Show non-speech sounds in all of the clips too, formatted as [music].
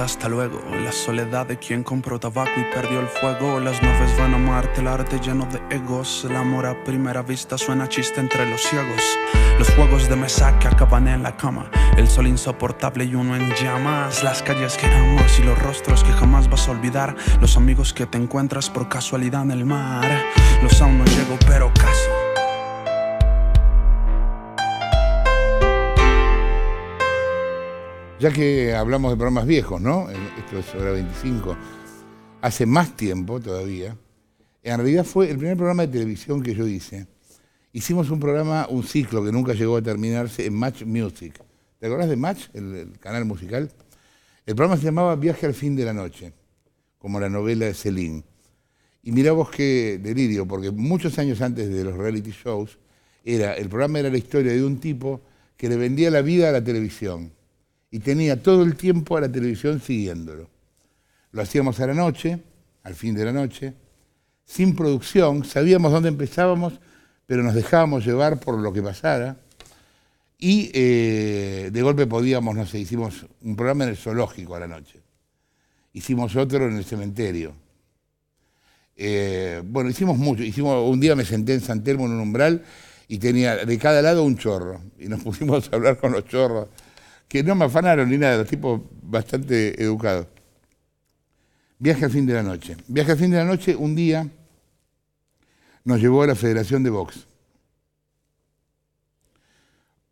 hasta luego. La soledad de quien compró tabaco y perdió el fuego. Las naves van a Marte, el arte lleno de egos. El amor a primera vista suena chiste entre los ciegos. Los juegos de mesa que acaban en la cama. El sol insoportable y uno en llamas. Las calles que amas y los rostros que jamás vas a olvidar. Los amigos que te encuentras por casualidad en el mar. Los aún no llego, pero casi. Ya que hablamos de programas viejos, ¿no? Esto es hora 25. Hace más tiempo todavía. En realidad fue el primer programa de televisión que yo hice. Hicimos un programa, un ciclo que nunca llegó a terminarse en Match Music. ¿Te acordás de Match, el, canal musical? El programa se llamaba Viaje al fin de la noche, como la novela de Celine. Y mirá vos qué delirio, porque muchos años antes de los reality shows, era, el programa era la historia de un tipo que le vendía la vida a la televisión y tenía todo el tiempo a la televisión siguiéndolo. Lo hacíamos a la noche, al fin de la noche, sin producción, sabíamos dónde empezábamos, pero nos dejábamos llevar por lo que pasara. Y eh, de golpe podíamos, no sé, hicimos un programa en el zoológico a la noche. Hicimos otro en el cementerio. Eh, bueno, hicimos mucho. Hicimos, un día me senté en San Telmo en un umbral y tenía de cada lado un chorro. Y nos [laughs] pusimos a hablar con los chorros que no me afanaron ni nada, los tipos bastante educados. Viaje al fin de la noche. Viaje al fin de la noche, un día nos llevó a la Federación de Box.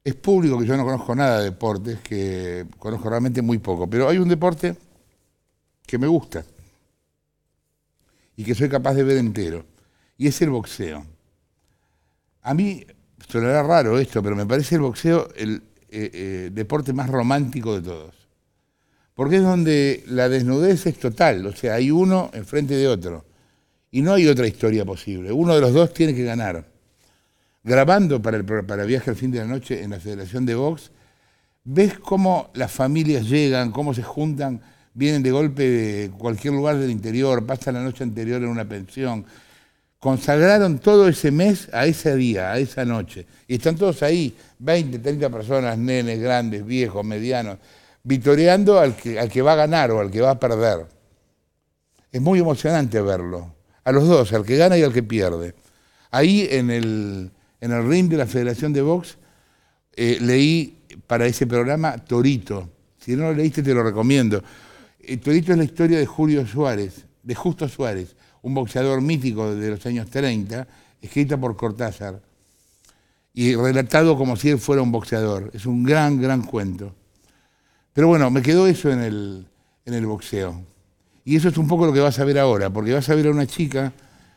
Es público que yo no conozco nada de deportes, que conozco realmente muy poco, pero hay un deporte que me gusta y que soy capaz de ver entero, y es el boxeo. A mí, sonará raro esto, pero me parece el boxeo el, eh, eh, deporte más romántico de todos. Porque es donde la desnudez es total, o sea, hay uno enfrente de otro. Y no hay otra historia posible. Uno de los dos tiene que ganar. Grabando para, el, para Viaje al fin de la noche en la Federación de Box, ves cómo las familias llegan, cómo se juntan, vienen de golpe de cualquier lugar del interior, pasan la noche anterior en una pensión, consagraron todo ese mes a ese día, a esa noche. Y están todos ahí, 20, 30 personas, nenes, grandes, viejos, medianos, vitoreando al que, va a ganar o al que va a perder. Es muy emocionante verlo. A los dos, al que gana y al que pierde. Ahí en el, en el ring de la Federación de Box eh, leí para ese programa Torito. Si no lo leíste te lo recomiendo. Eh, Torito es la historia de Julio Suárez, de Justo Suárez un boxeador mítico de los años 30, escrita por Cortázar, y relatado como si él fuera un boxeador. Es un gran, gran cuento. Pero bueno, me quedó eso en el, en el boxeo. Y eso es un poco lo que vas a ver ahora, porque vas a ver a una chica,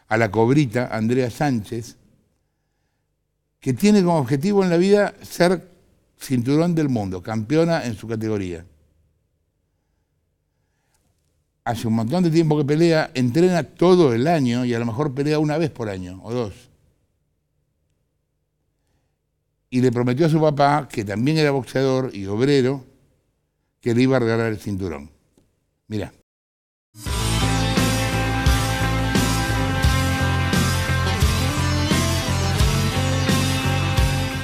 a la cobrita, Andrea Sánchez, que tiene como objetivo en la vida ser cinturón del mundo, campeona en su categoría hace un montón de tiempo que pelea, entrena todo el año y a lo mejor pelea una vez por año o dos. Y le prometió a su papá, que también era boxeador y obrero, que le iba a regalar el cinturón. Mira.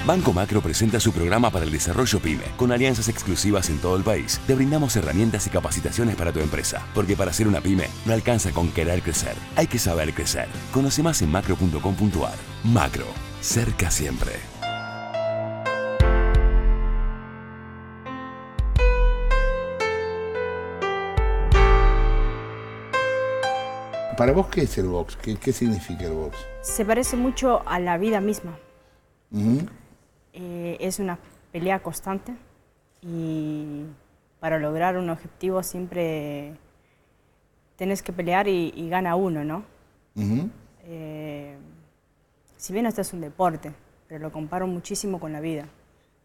Banco Macro presenta su programa para el desarrollo PYME, con alianzas exclusivas en todo el país. Te brindamos herramientas y capacitaciones para tu empresa, porque para ser una pyme no alcanza con querer crecer, hay que saber crecer. Conoce más en macro.com.ar. Macro, cerca siempre. ¿Para vos qué es el box? ¿Qué, significa el box? Se parece mucho a la vida misma. Eh, es una pelea constante y para lograr un objetivo siempre tienes que pelear y, gana uno, ¿no? Eh, si bien este es un deporte, pero lo comparo muchísimo con la vida.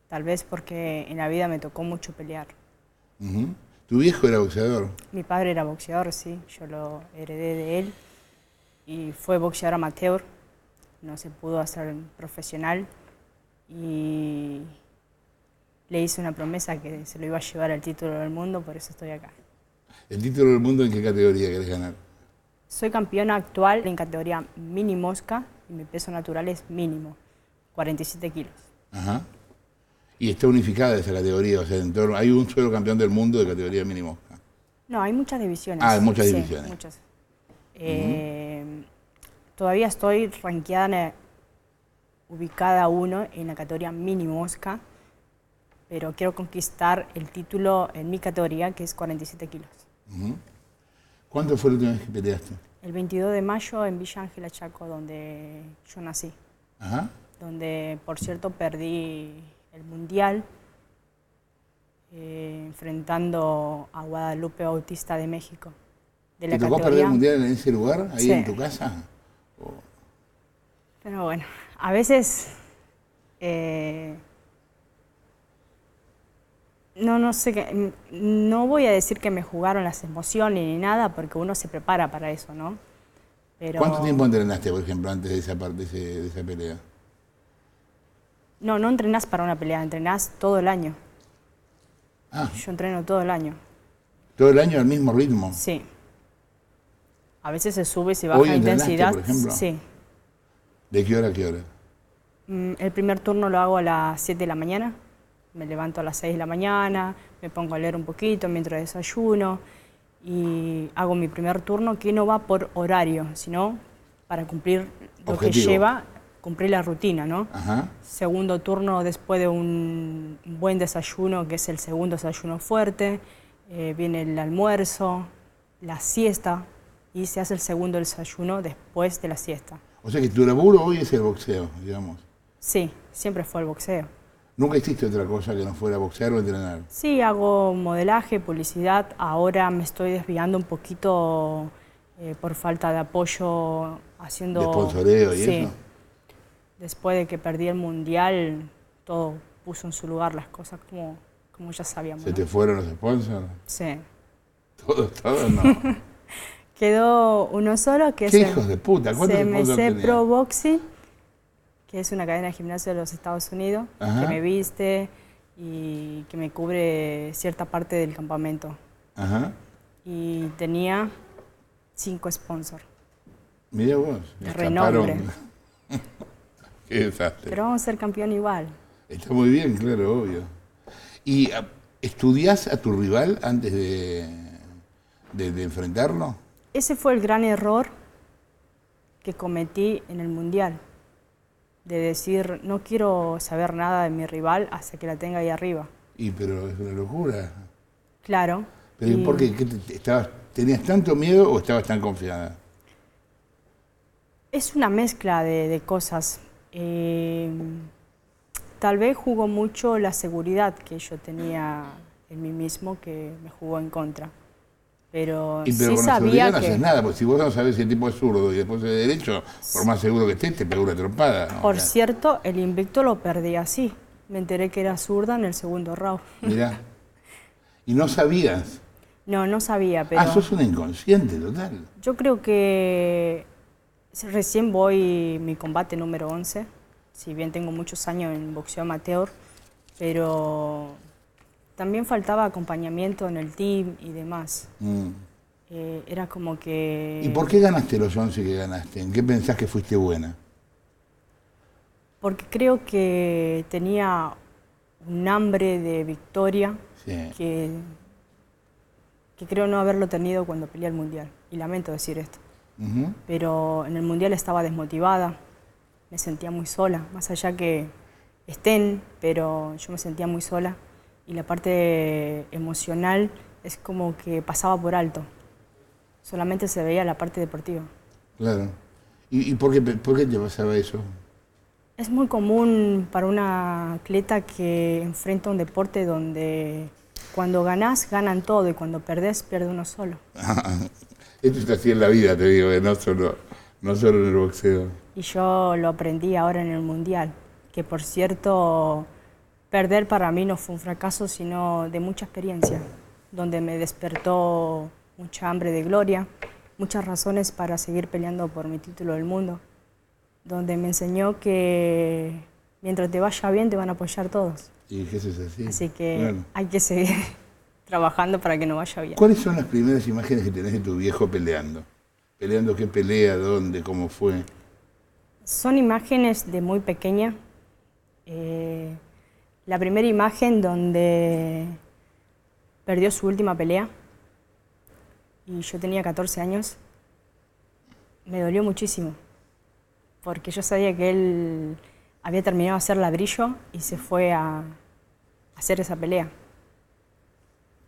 Tal vez porque en la vida me tocó mucho pelear. ¿Tu viejo era boxeador? Mi padre era boxeador, sí. Yo lo heredé de él. Y fue boxeador amateur. No se pudo hacer profesional y le hice una promesa que se lo iba a llevar al título del mundo, por eso estoy acá. ¿El título del mundo en qué categoría querés ganar? Soy campeona actual en categoría mini mosca y mi peso natural es mínimo, 47 kilos. Ajá. Y está unificada esa categoría, o sea, en hay un solo campeón del mundo de categoría mini mosca. No, hay muchas divisiones. Ah, hay muchas Sí, divisiones. muchas. Eh, Todavía estoy el- ubicada uno en la categoría mini mosca, pero quiero conquistar el título en mi categoría, que es 47 kilos. ¿Cuándo fue la última vez que peleaste? El 22 de mayo en Villa Ángela Chaco, donde yo nací, Ajá. donde por cierto perdí el mundial eh, enfrentando a Guadalupe Bautista de México. De ¿Te tocó perder el mundial en ese lugar, ahí Sí. en tu casa? Pero bueno, a veces eh, no, no sé, qué- no voy a decir que me jugaron las emociones ni nada, porque uno se prepara para eso, ¿no? Pero ¿Cuánto tiempo entrenaste, por ejemplo, antes de esa parte, de, ese- de esa pelea? No, no entrenás para una pelea, entrenás todo el año. Ah, Yo entreno todo el año, todo el año al mismo ritmo. sí. A veces se sube, se baja Hoy intensidad. por ejemplo. Sí. ¿De qué hora a qué hora? Mm, El primer turno lo hago a las 7 de la mañana. Me levanto a las 6 de la mañana, me pongo a leer un poquito mientras desayuno y hago mi primer turno que no va por horario, sino para cumplir lo Objetivo. que lleva, cumplir la rutina, ¿no? Ajá. Segundo turno después de un buen desayuno, que es el segundo desayuno fuerte, eh, viene el almuerzo, la siesta y se hace el segundo desayuno después de la siesta. O sea que tu laburo hoy es el boxeo, digamos. Sí, siempre fue el boxeo. Nunca hiciste otra cosa que no fuera boxear o entrenar. Sí, hago modelaje, publicidad. Ahora me estoy desviando un poquito eh, por falta de apoyo haciendo... De sponsoreo y sí. eso. Después de que perdí el mundial, todo puso en su lugar las cosas como, como ya sabíamos. ¿Se ¿no? te fueron los sponsors? Sí. [laughs] Todos, todos, no. [laughs] Quedó uno solo que ¿Qué es hijos de puta? ¿Cuántos sponsors CMC? Pro Boxing, que es una cadena de gimnasio de los Estados Unidos, Ajá. que me viste y que me cubre cierta parte del campamento. Ajá. y tenía cinco sponsors. Mirá vos. Renombre. [laughs] Qué desastre. Pero vamos a ser campeón igual. Está muy bien, claro, obvio. ¿Y ah, estudiás a tu rival antes de, de, de enfrentarlo? Ese fue el gran error que cometí en el Mundial. De decir, no quiero saber nada de mi rival hasta que la tenga ahí arriba. Y pero es una locura. Claro. ¿Pero ¿y por qué? ¿Qué te- estabas, ¿Tenías tanto miedo o estabas tan confiada? Es una mezcla de, de cosas. Eh, tal vez jugó mucho la seguridad que yo tenía en mí mismo que me jugó en contra. Pero, Y pero sí con la sabía no que... haces nada, porque si vos no sabés si el tipo es zurdo y después es de derecho, por más seguro que estés, te pega una trompada. ¿no? Por O sea, cierto, el invicto lo perdí así. Me enteré que era zurda en el segundo round. Mirá. [laughs] Y no sabías. No, no sabía, pero Ah, sos una inconsciente total. yo creo que recién voy mi combate número 11. Si bien tengo muchos años en boxeo amateur, pero también faltaba acompañamiento en el team y demás. Mm. Eh, era como que... ¿Y por qué ganaste los 11 que ganaste? ¿En qué pensás que fuiste buena? Porque creo que tenía un hambre de victoria Sí. que, que creo no haberlo tenido cuando peleé el Mundial. Y lamento decir esto. Pero en el Mundial estaba desmotivada, me sentía muy sola, más allá que estén, pero yo me sentía muy sola. Y la parte emocional es como que pasaba por alto. Solamente se veía la parte deportiva. Claro. ¿Y, y por, qué, por qué te pasaba eso? Es muy común para una atleta que enfrenta un deporte donde cuando ganás, ganan todo y cuando perdés, pierde uno solo. [laughs] Esto es así en la vida, te digo, eh, no solo, no solo en el boxeo. Y yo lo aprendí ahora en el Mundial, que por cierto, perder para mí no fue un fracaso, sino de mucha experiencia, donde me despertó mucha hambre de gloria, muchas razones para seguir peleando por mi título del mundo, donde me enseñó que mientras te vaya bien te van a apoyar todos. Y que eso es así. Así que Claro. hay que seguir [laughs] trabajando para que no vaya bien. ¿Cuáles son las primeras imágenes que tenés de tu viejo peleando? ¿Peleando qué pelea, dónde, cómo fue? Son imágenes de muy pequeña. Eh, La primera imagen donde perdió su última pelea y yo tenía 14 años, me dolió muchísimo, porque yo sabía que él había terminado de hacer ladrillo y se fue a, hacer esa pelea.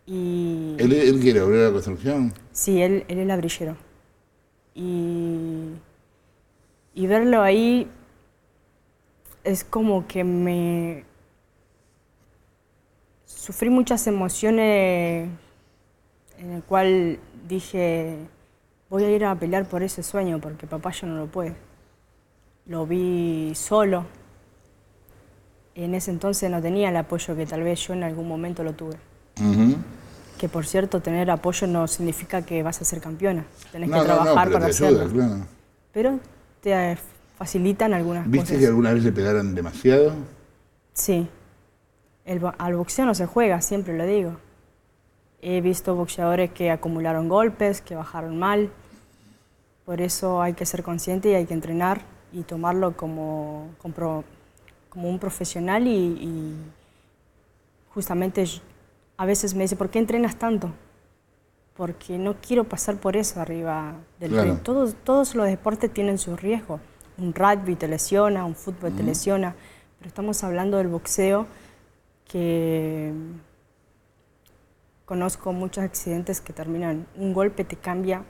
Y, ¿Él, él quiere volver a la construcción? Sí, él, él es ladrillero. Y, y verlo ahí es como que me... Sufrí muchas emociones en el cual dije, voy a ir a pelear por ese sueño porque papá ya no lo puede. Lo vi solo. En ese entonces no tenía el apoyo que tal vez yo en algún momento lo tuve. Que por cierto, tener apoyo no significa que vas a ser campeona. Tenés que trabajar para hacerlo. Pero te facilitan algunas cosas. ¿Viste que alguna vez le pegaron demasiado? Sí. Al boxeo no se juega, siempre lo digo. He visto boxeadores que acumularon golpes, que bajaron mal. Por eso hay que ser consciente y hay que entrenar y tomarlo como, como, un profesional y, justamente a veces me dice, ¿por qué entrenas tanto? Porque no quiero pasar por eso arriba del ring. Todos, todos los deportes tienen su riesgo. Un rugby te lesiona, un fútbol te lesiona, pero estamos hablando del boxeo que Conozco muchos accidentes que terminan, un golpe te cambia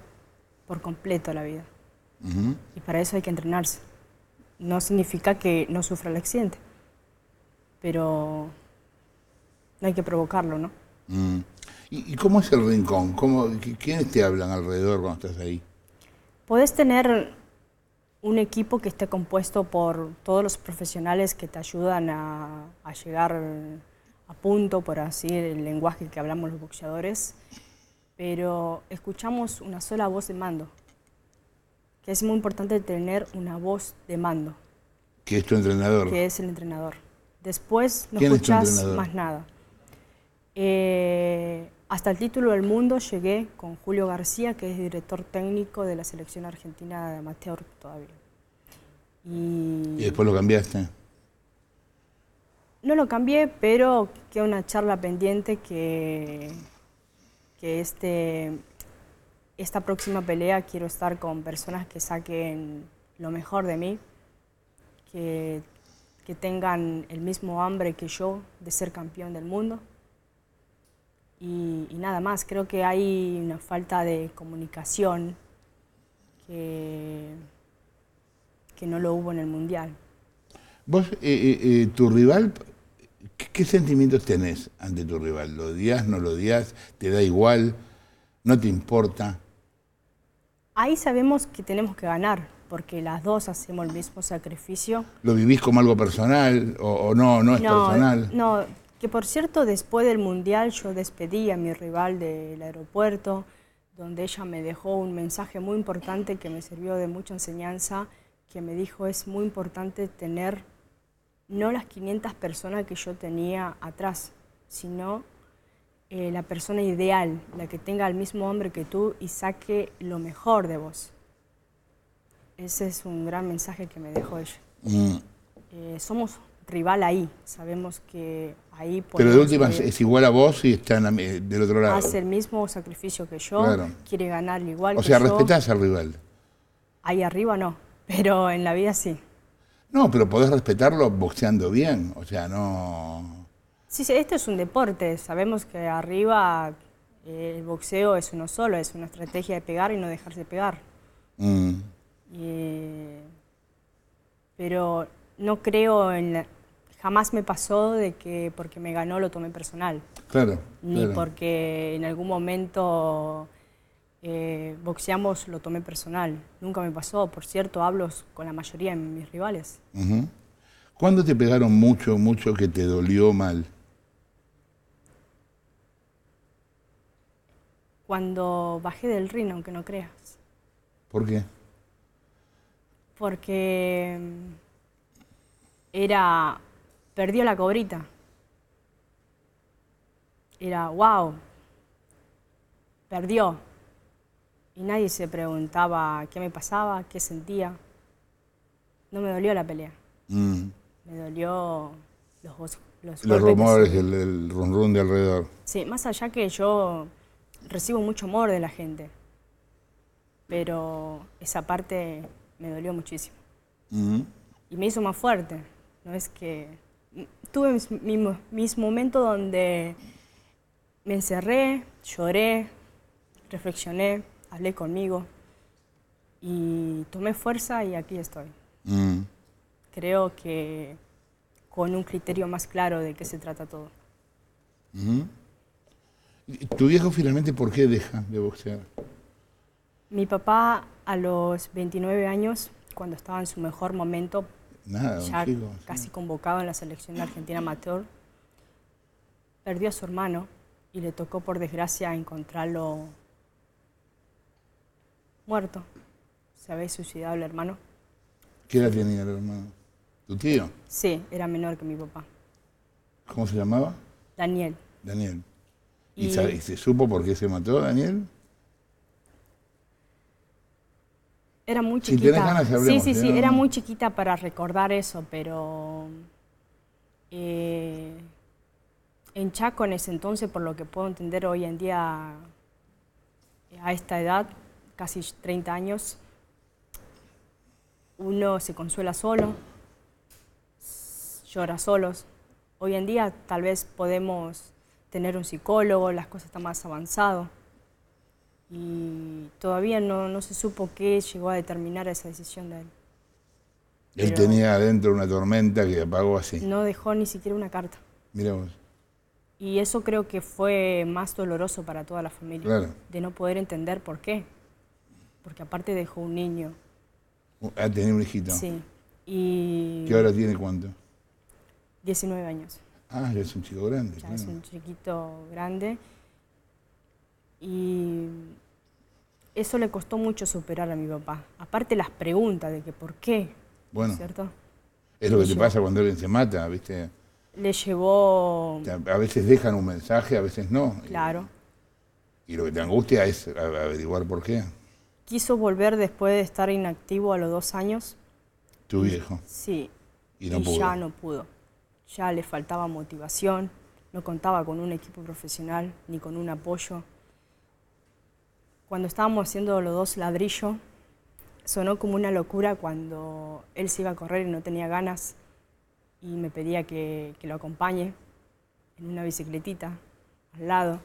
por completo la vida. Y para eso hay que entrenarse. No significa que no sufra el accidente, pero no hay que provocarlo, ¿no? Mm. ¿Y, cómo es el rincón? ¿Cómo, ¿Quiénes te hablan alrededor cuando estás ahí? Puedes tener un equipo que esté compuesto por todos los profesionales que te ayudan a, a llegar a punto, por así el lenguaje que hablamos los boxeadores, pero escuchamos una sola voz de mando, que es muy importante tener una voz de mando. ¿Qué es tu entrenador? Que es el entrenador. Después no escuchas más nada. Eh, hasta el título del mundo llegué con Julio García, que es director técnico de la selección argentina de amateur todavía. ¿Y después lo cambiaste? No lo cambié, pero queda una charla pendiente que, que este, esta próxima pelea quiero estar con personas que saquen lo mejor de mí, que, que tengan el mismo hambre que yo de ser campeón del mundo. Y, nada más, creo que hay una falta de comunicación que, que no lo hubo en el Mundial. Vos, eh, eh, eh, tu rival ¿Qué, sentimientos tenés ante tu rival? ¿Lo odias, no lo odias? ¿Te da igual? ¿No te importa? Ahí sabemos que tenemos que ganar, porque las dos hacemos el mismo sacrificio. ¿Lo vivís como algo personal o, no, no es personal? No, que por cierto, después del Mundial yo despedí a mi rival del aeropuerto, donde ella me dejó un mensaje muy importante que me sirvió de mucha enseñanza, que me dijo es muy importante tener no las 500 personas que yo tenía atrás, sino eh, la persona ideal, la que tenga el mismo hombre que tú y saque lo mejor de vos. Ese es un gran mensaje que me dejó ella. Mm. Eh, somos rival ahí, sabemos que ahí... Pero de última es igual a vos y está del otro lado. Hace el mismo sacrificio que yo, quiere ganar igual o sea, respetás al rival. Ahí arriba no, pero en la vida sí. No, pero podés respetarlo boxeando bien, o sea, no... Sí, sí, esto es un deporte, sabemos que arriba eh, el boxeo es uno solo, es una estrategia de pegar y no dejarse pegar. Mm. pero no creo en... jamás me pasó de que porque me ganó lo tomé personal. Claro. Ni porque en algún momento eh, boxeamos lo tomé personal. Nunca me pasó, por cierto, hablo con la mayoría de mis rivales. ¿Cuándo te pegaron mucho, mucho que te dolió mal? Cuando bajé del ring, aunque no creas. ¿Por qué? Porque mm, era, perdió la cobrita. Era, wow, perdió y nadie se preguntaba qué me pasaba, qué sentía. No me dolió la pelea. Mm. Me dolió los, los, Los rumores, el, el run run de alrededor. Sí, más allá que yo recibo mucho amor de la gente, pero esa parte me dolió muchísimo Ujú. y me hizo más fuerte. No es que tuve mis, mis- mis momentos donde me encerré, lloré, reflexioné, hablé conmigo y tomé fuerza y aquí estoy. Mm. Creo que con un criterio más claro de qué se trata todo. ¿Y ¿Tu viejo finalmente por qué deja de boxear? Mi papá a los 29 años, cuando estaba en su mejor momento, Nada, ya chico. sí. casi convocado en la selección de Argentina amateur, perdió a su hermano y le tocó por desgracia encontrarlo muerto. Se había suicidado el hermano. ¿Qué edad tenía el hermano? ¿Tu tío? Sí, era menor que mi papá. ¿Cómo se llamaba? Daniel. Daniel. ¿Y, Y- sa- y se supo por qué se mató Daniel? Era muy chiquita. ganas, sí, hablemos, sí, sí, era muy chiquita para recordar eso, pero eh, en Chaco en ese entonces, por lo que puedo entender hoy en día, a esta edad, casi 30 años, uno se consuela solo, llora solos. Hoy en día tal vez podemos tener un psicólogo, las cosas están más avanzadas y todavía no, no se supo qué llegó a determinar esa decisión de él. Él Pero- tenía adentro una tormenta que apagó así. No dejó ni siquiera una carta. Mira vos. Y eso creo que fue más doloroso para toda la familia, Claro. de no poder entender por qué. Porque aparte dejó un niño, Ah, tenía un hijito. sí, y ¿Qué ahora tiene cuánto? 19 años. Ah, ya es un chico grande. Ya es un chiquito grande. Y eso le costó mucho superar a mi papá. Aparte las preguntas de que por qué, Bueno, ¿cierto? es lo que te pasa cuando alguien se mata, ¿viste? Le llevó, A veces dejan un mensaje, a veces no. claro, Y lo que te angustia es averiguar por qué. quiso volver después de estar inactivo a los dos años. Tu viejo. Sí, Y no pudo. ya no pudo. Ya le faltaba motivación, no contaba con un equipo profesional ni con un apoyo. Cuando estábamos haciendo los dos ladrillos, sonó como una locura cuando él se iba a correr y no tenía ganas y me pedía que, que lo acompañe en una bicicletita al lado.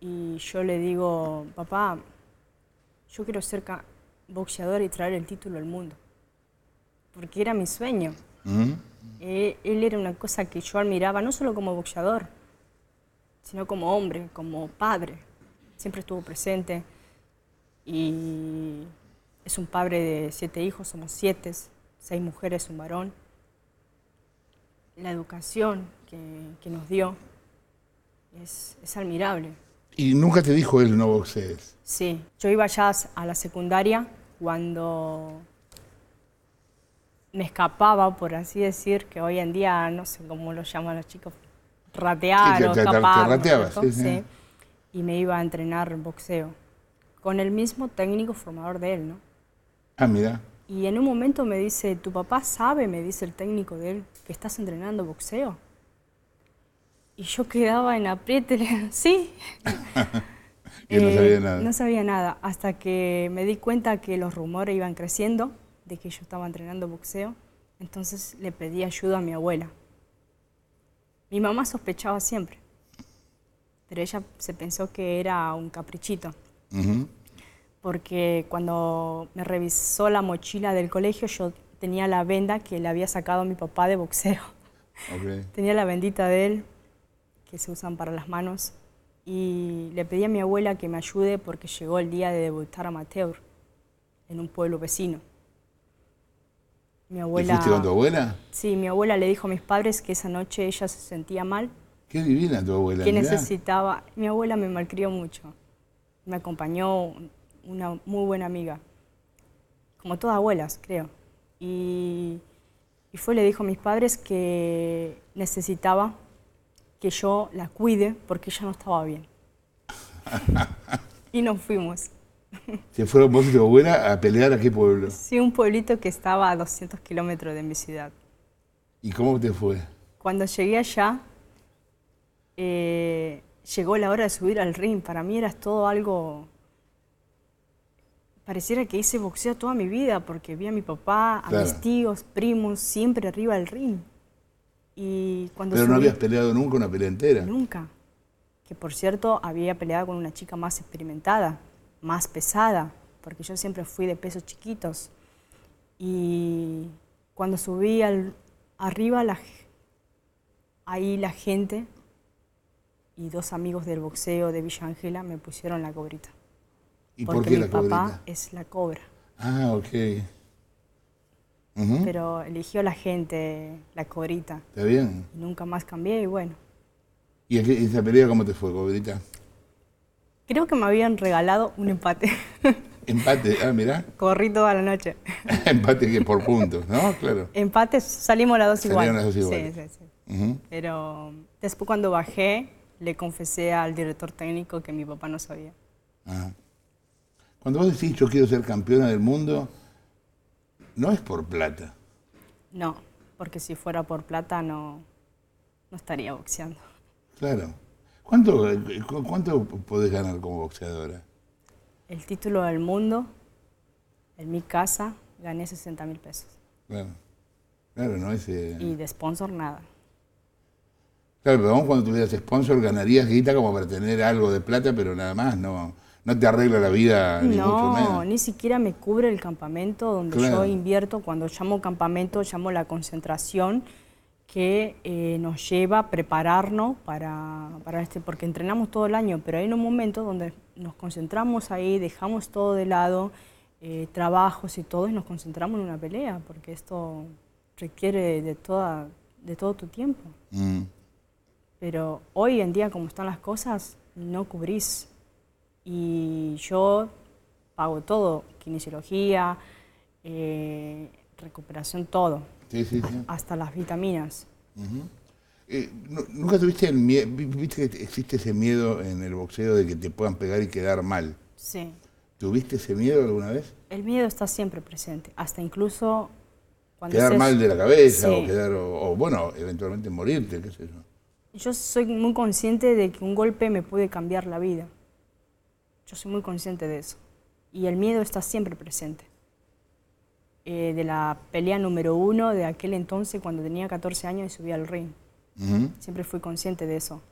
Y yo le digo, papá, yo quiero ser boxeador y traer el título al mundo porque era mi sueño. ¿Mm? Eh, él era una cosa que yo admiraba, no solo como boxeador, sino como hombre, como padre. Siempre estuvo presente y es un padre de siete hijos, somos siete, seis mujeres, un varón. La educación que, que nos dio es, es admirable. Y nunca te dijo él no boxees. Sí, yo iba ya a la secundaria cuando me escapaba, por así decir, que hoy en día no sé cómo lo llaman los chicos, ratear Sí, te- o te- te escapar. ¿no es rateabas, cierto? sí, sí. Y me iba a entrenar boxeo con el mismo técnico formador de él, ¿no? Ah, mira. Y en un momento me dice, ¿tu papá sabe, me dice el técnico de él, que estás entrenando boxeo? Y yo quedaba en apriete, sí. [laughs] Y no Eh, sabía nada. No sabía nada, hasta que me di cuenta que los rumores iban creciendo de que yo estaba entrenando boxeo. Entonces le pedí ayuda a mi abuela. Mi mamá sospechaba siempre, pero ella se pensó que era un caprichito, porque cuando me revisó la mochila del colegio yo tenía la venda que le había sacado mi papá de boxeo. [laughs] Tenía la bendita de él, que se usan para las manos, y le pedí a mi abuela que me ayude porque llegó el día de debutar amateur en un pueblo vecino. Mi ¿Y abuela, fuiste con tu abuela? sí, mi abuela le dijo a mis padres que esa noche ella se sentía mal, Qué divina tu abuela. que mirá. necesitaba. Mi abuela me malcrió mucho, me acompañó una muy buena amiga, como todas abuelas, creo. Y, y fue, le dijo a mis padres que necesitaba que yo la cuide porque ella no estaba bien. [laughs] y nos fuimos. ¿Se fueron vos y tu abuela a pelear a qué pueblo? Sí, un pueblito que estaba a 200 kilómetros de mi ciudad. ¿Y cómo te fue? cuando llegué allá, eh, llegó la hora de subir al ring. Para mí era todo algo... Pareciera que hice boxeo toda mi vida porque vi a mi papá, a mis tíos, primos, siempre arriba del ring. Y cuando Pero no habías peleado nunca una pelea entera. Nunca. Que por cierto había peleado con una chica más experimentada, más pesada, porque yo siempre fui de pesos chiquitos. Y cuando subí al, arriba, la, ahí la gente y dos amigos del boxeo de Villa Ángela me pusieron la cobrita. ¿Y porque por qué mi papá es la cobra. Ah, ok. Pero eligió la gente la cobrita. ¿Está bien? nunca más cambié y bueno. ¿Y esa pelea cómo te fue, cobrita? Creo que me habían regalado un empate. [laughs] Empate, ah, mira. Corrí toda la noche. [laughs] empate que por puntos, ¿no? Claro. Empate, salimos las dos igual. las dos iguales. Sí, sí, sí. Pero después cuando bajé, le confesé al director técnico que mi papá no sabía. Cuando vos decís yo quiero ser campeona del mundo, no es por plata. No, porque si fuera por plata no, no estaría boxeando. Claro. ¿Cuánto, ¿Cuánto podés ganar como boxeadora? El título del mundo, en mi casa, gané 60 mil pesos. Claro. Claro, no es... Eh, y de sponsor nada. Claro, pero vos cuando tuvieras sponsor ganarías guita como para tener algo de plata, pero nada más, no, no te arregla la vida ni mucho menos. No, ni siquiera me cubre el campamento donde yo invierto. Cuando llamo campamento, llamo la concentración que eh, nos lleva a prepararnos para, para, este, porque entrenamos todo el año, pero hay un momento donde nos concentramos ahí, dejamos todo de lado, eh, trabajos y todo, y nos concentramos en una pelea, porque esto requiere de, toda, de todo tu tiempo. Mm. Pero hoy en día, como están las cosas, no cubrís. Y yo pago todo, kinesiología, eh, recuperación, todo. Sí, sí, Hasta las vitaminas. Eh, ¿Nunca tuviste el miedo, viste que existe ese miedo en el boxeo de que te puedan pegar y quedar mal? Sí. ¿Tuviste ese miedo alguna vez? El miedo está siempre presente, hasta incluso cuando... Quedar mal de la cabeza o quedar, o, bueno, eventualmente morirte, qué sé yo. Yo soy muy consciente de que un golpe me puede cambiar la vida. Yo soy muy consciente de eso. Y el miedo está siempre presente. Eh, de la pelea número uno de aquel entonces cuando tenía 14 años y subí al ring. Siempre fui consciente de eso.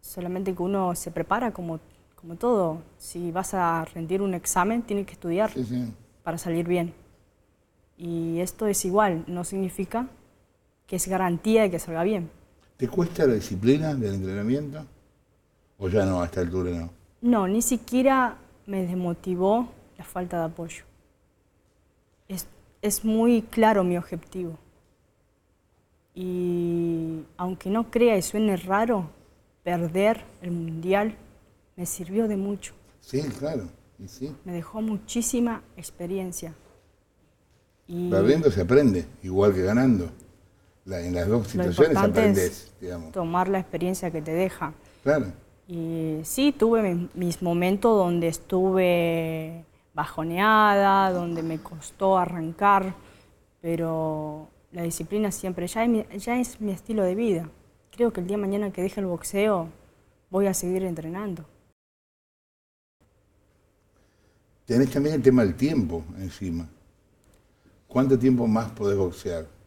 Solamente que uno se prepara como, como todo. Si vas a rendir un examen, tienes que estudiar para salir bien. Y esto es igual, no significa que es garantía de que salga bien. ¿Te cuesta la disciplina del entrenamiento? ¿O ya no, a esta altura no? No, ni siquiera me desmotivó la falta de apoyo. Es, es muy claro mi objetivo. Y aunque no crea y suene raro, perder el mundial me sirvió de mucho. Sí, claro. sí. Me dejó muchísima experiencia. Y Perdiendo se aprende, igual que ganando. En las dos situaciones aprendes, digamos. Tomar la experiencia que te deja. Claro. Y sí, tuve mis momentos donde estuve bajoneada, donde me costó arrancar, pero la disciplina siempre, ya es, mi, ya es mi estilo de vida. Creo que el día de mañana que deje el boxeo voy a seguir entrenando. Tenés también el tema del tiempo encima. ¿Cuánto tiempo más podés boxear?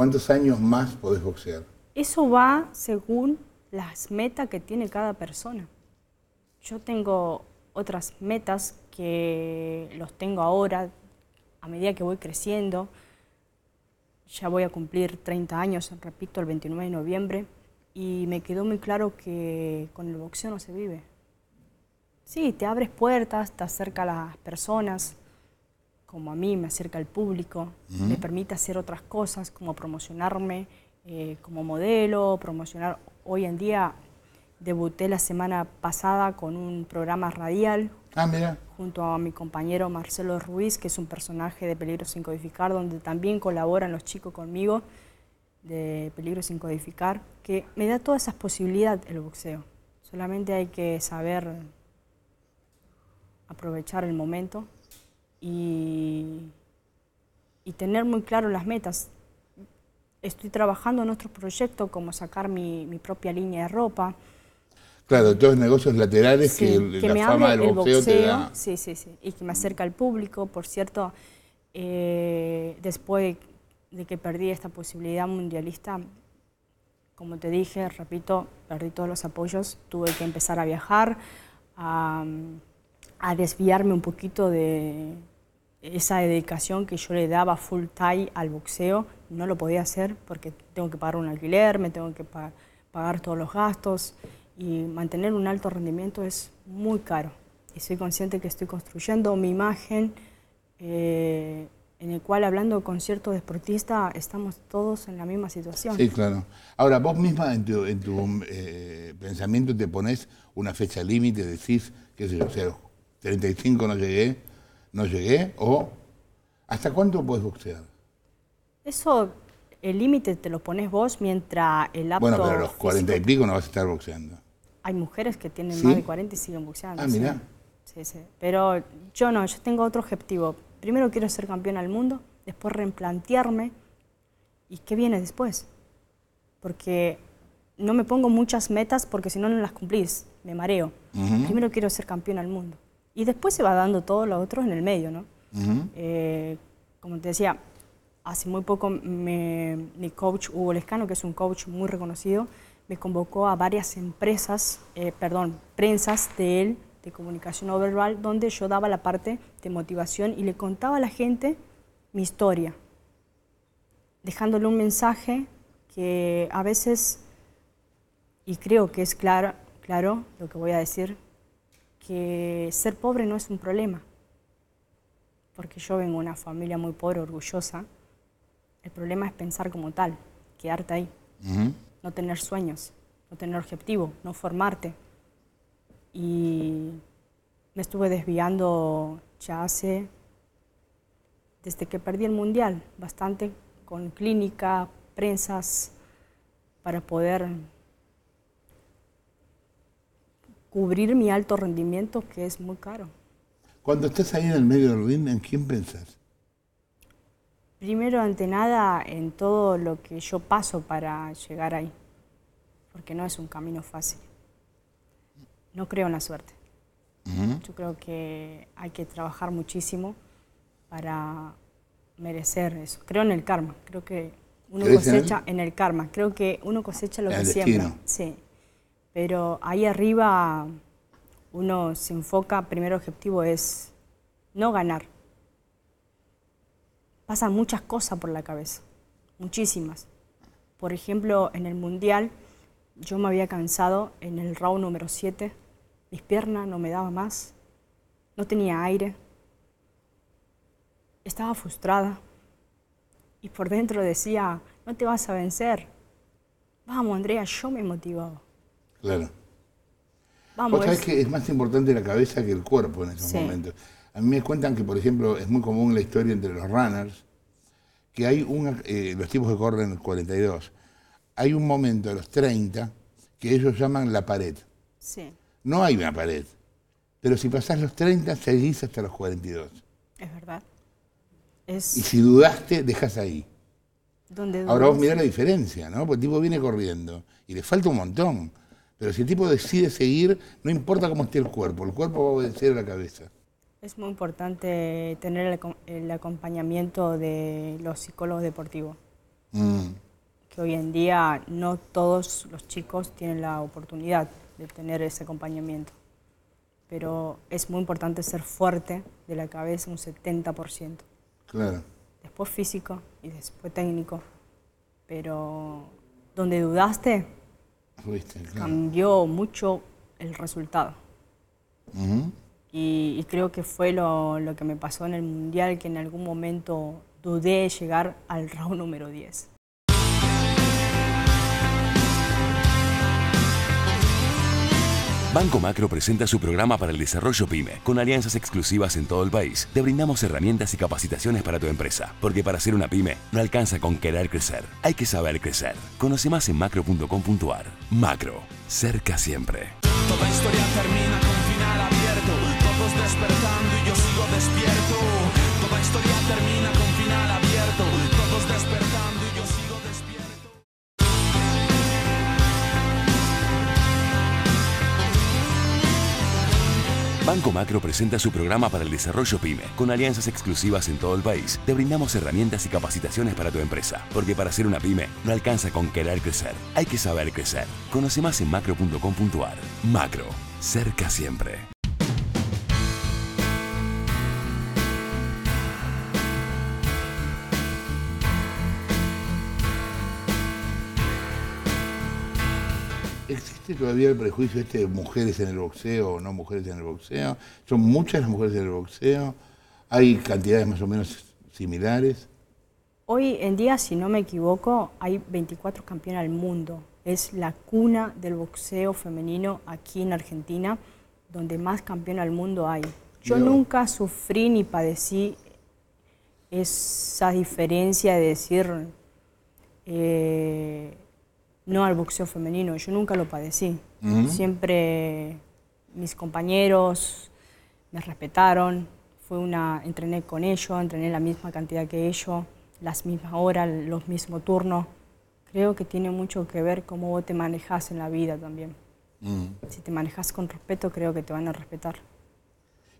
¿Cuántos años más podés boxear? Eso va según las metas que tiene cada persona. Yo tengo otras metas que los tengo ahora a medida que voy creciendo ya voy a cumplir 30 años, repito, el 29 de noviembre, y me quedó muy claro que con el boxeo no se vive. Sí, te abres puertas, te acerca a las personas, como a mí me acerca al público, me permite hacer otras cosas, como promocionarme eh, como modelo, promocionar. Hoy en día debuté la semana pasada con un programa radial Ah, mira. Junto a mi compañero Marcelo Ruiz, que es un personaje de Peligro sin codificar, donde también colaboran los chicos conmigo de Peligro sin codificar, que me da todas esas posibilidades el boxeo. Solamente hay que saber aprovechar el momento y, y tener muy claro las metas. estoy trabajando en otros proyectos como sacar mi, mi propia línea de ropa. Claro, todos negocios laterales que, la me fama del el boxeo, te da. Sí, sí, sí. Y que me acerca al público. Por cierto, eh, después de que perdí esta posibilidad mundialista, como te dije, repito, perdí todos los apoyos, tuve que empezar a viajar, a, desviarme un poquito de esa dedicación que yo le daba full time al boxeo. No lo podía hacer porque tengo que pagar un alquiler, me tengo que pagar todos los gastos y mantener un alto rendimiento es muy caro. Y soy consciente que estoy construyendo mi imagen. Eh, en el cual hablando con cierto deportista estamos todos en la misma situación. Sí, claro. Ahora, vos misma en tu, eh, pensamiento te pones una fecha límite, decís, qué sé yo, o sea, 35 no llegué, no llegué, o ¿hasta cuánto puedes boxear? Eso, el límite te lo pones vos mientras el apto Bueno, pero a los 40 y pico no vas a estar boxeando. Hay mujeres que tienen más de 40 y siguen boxeando. Ah, mira. Sí, sí. Pero yo no, yo tengo otro objetivo primero quiero ser campeón al mundo, después replantearme y qué viene después. Porque no me pongo muchas metas porque si no, no las cumplís, me mareo. Primero quiero ser campeón al mundo. Y después se va dando todo lo otro en el medio, ¿no? Eh, como te decía, hace muy poco mi coach Hugo Lescano, que es un coach muy reconocido, me convocó a varias empresas, eh, perdón, prensas de él de comunicación no verbal, donde yo daba la parte de motivación y le contaba a la gente mi historia, dejándole un mensaje que a veces, y creo que es claro, claro lo que voy a decir, que ser pobre no es un problema, porque yo vengo de una familia muy pobre, orgullosa, el problema es pensar como tal, quedarte ahí, no tener sueños, no tener objetivo, no formarte, y me estuve desviando ya hace, desde que perdí el mundial, bastante con clínica, prensas, para poder cubrir mi alto rendimiento, que es muy caro. Cuando estás ahí en el medio del ring, ¿en quién pensás? Primero, ante nada, en todo lo que yo paso para llegar ahí, porque no es un camino fácil no creo en la suerte. Yo creo que hay que trabajar muchísimo para merecer eso. Creo en el karma. Creo que uno cosecha en el? karma. Creo que uno cosecha lo que siembra. Sí. Pero ahí arriba uno se enfoca, primer objetivo es no ganar. Pasan muchas cosas por la cabeza, muchísimas. Por ejemplo, en el Mundial yo me había cansado en el round número 7, mis piernas no me daban más, no tenía aire, estaba frustrada y por dentro decía, no te vas a vencer. Vamos, Andrea, yo me motivaba. Claro. Vamos. Vos que es más importante la cabeza que el cuerpo en esos momentos. A mí me cuentan que, por ejemplo, es muy común la historia entre los runners, que hay un, eh, los tipos que corren 42, hay un momento a los 30 que ellos llaman la pared. Sí. No hay una pared. Pero si pasás los 30, seguís hasta los 42. Es verdad. Y si dudaste, dejas ahí. Ahora vos mirá la diferencia, ¿no? Porque el tipo viene corriendo y le falta un montón. Pero si el tipo decide seguir, no importa cómo esté el cuerpo, el cuerpo va a obedecer a la cabeza. Es muy importante tener el, acompañamiento de los psicólogos deportivos. Mm que hoy en día no todos los chicos tienen la oportunidad de tener ese acompañamiento. Pero es muy importante ser fuerte de la cabeza un 70%. Claro. Después físico y después técnico. Pero donde dudaste, cambió mucho el resultado. y, y, creo que fue lo, lo que me pasó en el Mundial, que en algún momento dudé llegar al [laughs] round número 10. Banco Macro presenta su programa para el desarrollo PYME, con alianzas exclusivas en todo el país. Te brindamos herramientas y capacitaciones para tu empresa, porque para ser una pyme no alcanza con querer crecer, hay que saber crecer. Conoce más en macro.com.ar. Macro, cerca siempre. Toda historia termina con final abierto, todos despertando y yo sigo despierto. Toda historia termina con Banco Macro presenta su programa para el desarrollo PYME, con alianzas exclusivas en todo el país. Te brindamos herramientas y capacitaciones para tu empresa, porque para ser una PYME no alcanza con querer crecer, hay que saber crecer. Conoce más en macro.com.ar. Macro, cerca siempre. ¿Existe todavía el prejuicio este de mujeres en el boxeo o no mujeres en el boxeo? ¿Son muchas las mujeres en el boxeo? ¿Hay cantidades más o menos similares? Hoy en día, si no me equivoco, hay 24 campeonas del mundo. Es la cuna del boxeo femenino aquí en Argentina, donde más campeonas del mundo hay. Yo nunca sufrí ni padecí esa diferencia de decir eh, no al boxeo femenino. Yo nunca lo padecí. Siempre mis compañeros me respetaron. Fue una, entrené con ellos, entrené la misma cantidad que ellos, las mismas horas, los mismos turnos. Creo que tiene mucho que ver cómo vos te manejas en la vida también. Si te manejas con respeto, creo que te van a respetar.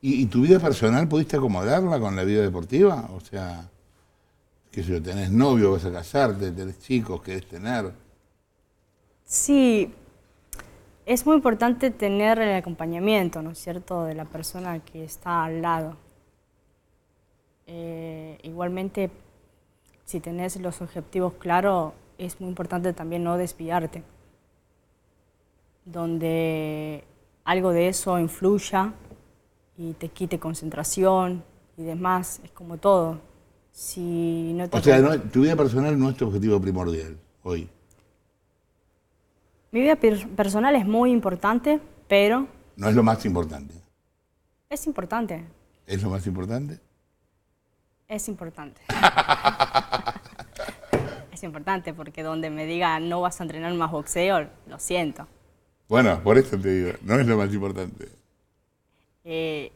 ¿Y, y tu vida personal pudiste acomodarla con la vida deportiva? O sea, sé yo, tenés novio, vas a casarte, tenés chicos, querés tener. Sí, es muy importante tener el acompañamiento, ¿no es cierto?, de la persona que está al lado. Eh, igualmente, si tenés los objetivos claros, es muy importante también no desviarte, donde algo de eso influya y te quite concentración y demás, es como todo. Si no te O sea, no- tu vida personal no es tu objetivo primordial hoy. Mi vida per- personal es muy importante, pero No es lo más importante. es importante. ¿Es lo más importante? Es importante. [laughs] es importante porque donde me diga no vas a entrenar más boxeo, lo siento. Bueno, por eso te digo, no es lo más importante. Eh,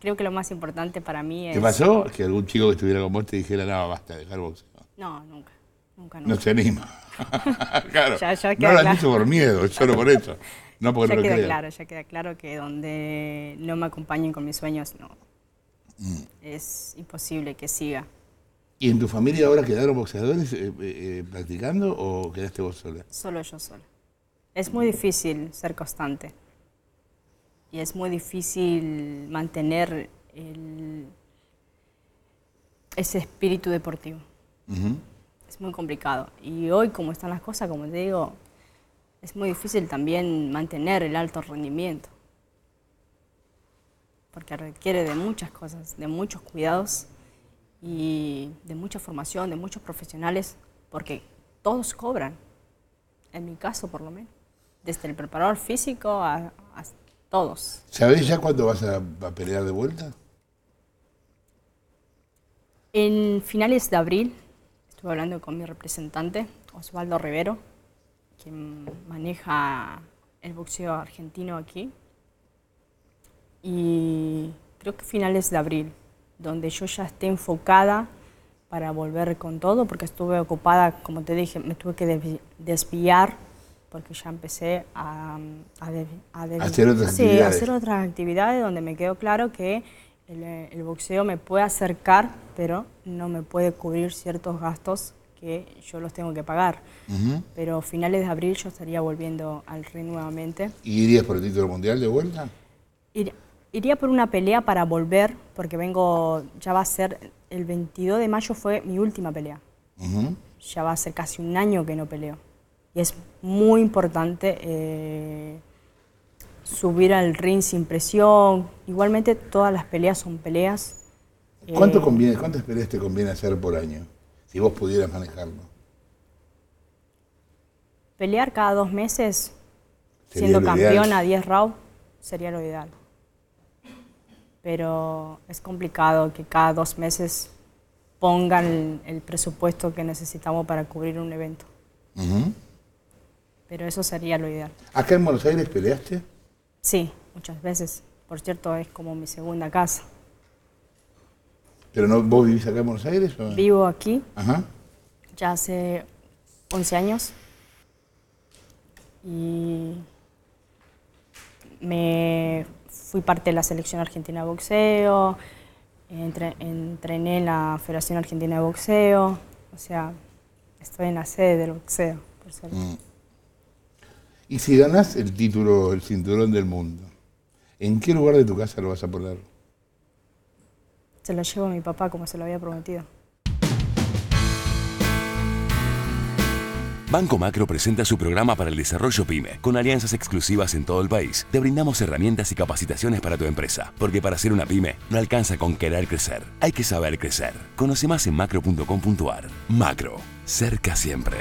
creo que lo más importante para mí es... ¿Te pasó que algún chico que estuviera con vos te dijera, no, basta, dejar boxeo? No, nunca. Nunca, No nunca. se anima. [laughs] claro. Ya- ya no lo han claro. dicho por miedo, solo por eso. No porque ya no lo queda crean. claro, ya queda claro que donde no me acompañen con mis sueños, no. Mm. Es imposible que siga. ¿Y en tu familia ahora quedaron boxeadores eh, eh, eh, practicando o quedaste vos sola? Solo yo sola. Es muy difícil ser constante. Y es muy difícil mantener el- ese espíritu deportivo. Es muy complicado. Y hoy, como están las cosas, como te digo, es muy difícil también mantener el alto rendimiento. Porque requiere de muchas cosas, de muchos cuidados y de mucha formación, de muchos profesionales, porque todos cobran, en mi caso por lo menos, desde el preparador físico a, a todos. ¿Sabés ya cuándo vas a, a pelear de vuelta? En finales de abril estuve hablando con mi representante, Osvaldo Rivero, quien maneja el boxeo argentino aquí. Y creo que finales de abril, donde yo ya esté enfocada para volver con todo, porque estuve ocupada, como te dije, me tuve que desvi- desviar, porque ya empecé a, a, a desvi- Hacer otras sí, hacer otras actividades donde me quedó claro que el, eh, el boxeo me puede acercar, pero no me puede cubrir ciertos gastos que yo los tengo que pagar. Pero finales de abril yo estaría volviendo al ring nuevamente. ¿Y irías por el título mundial de vuelta? Ir- iría por una pelea para volver, porque vengo, ya va a ser, el 22 de mayo fue mi última pelea. Ya va a ser casi un año que no peleo. Y es muy importante eh, subir al ring sin presión. Igualmente todas las peleas son peleas. ¿Cuánto Eh, conviene, ¿Cuántas peleas te conviene hacer por año? Si vos pudieras manejarlo. Pelear cada dos meses, siendo lo ideal. campeón a 10 rounds, sería lo ideal. Pero es complicado que cada dos meses pongan el, el presupuesto que necesitamos para cubrir un evento. Pero eso sería lo ideal. ¿Acá en Buenos Aires peleaste? Sí, muchas veces. Por cierto, es como mi segunda casa. ¿Pero no, vos vivís acá en Buenos Aires? O? Vivo aquí Ajá. ya hace 11 años y me fui parte de la selección argentina de boxeo, entrené en la Federación Argentina de Boxeo, o sea, estoy en la sede del boxeo, por mm. Y si ganas el título, el cinturón del mundo, ¿en qué lugar de tu casa lo vas a poner? Se lo llevo a mi papá como se lo había prometido. Banco Macro presenta su programa para el desarrollo PYME, con alianzas exclusivas en todo el país. Te brindamos herramientas y capacitaciones para tu empresa, porque para ser una pyme no alcanza con querer crecer, hay que saber crecer. Conoce más en macro.com.ar. Macro, cerca siempre.